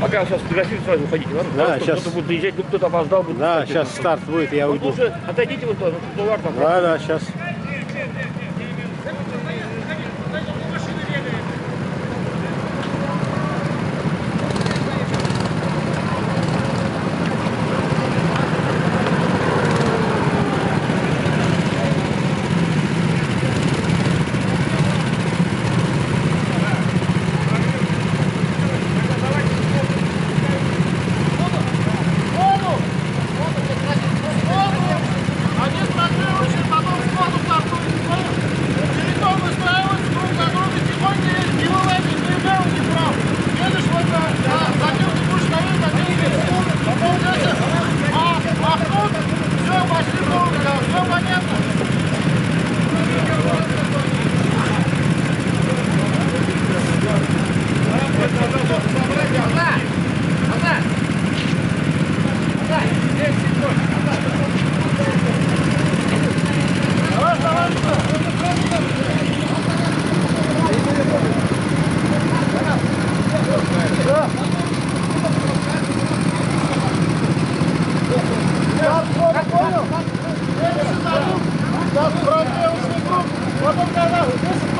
Пока сейчас фотографируют, сразу уходите, ладно? Да, Потому щас. Кто-то будет заезжать, ну, кто-то опоздал. Будет Да, сейчас старт будет, я Вот уйду. лучше отойдите вот туда, ну, тротуар там. Да, да, сейчас.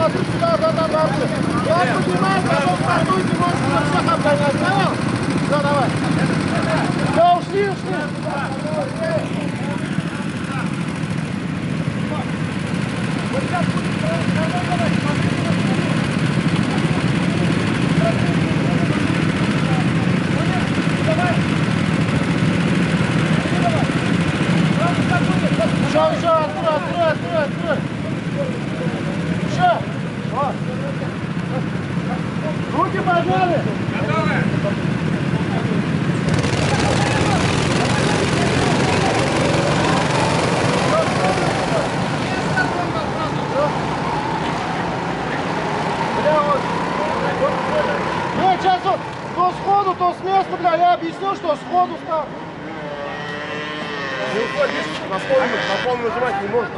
Здесь смотрю сюда, да, да, да, Я поднимаю, потом стартуйте, можете всех обгонять, понял? Все, давай. Все, ушли, ушли. Бля, вот. Не, сейчас вот, то сходу, то с места, бля, я объяснил, что сходу стал. Не уходишь, на полную, на полную нажимать не может.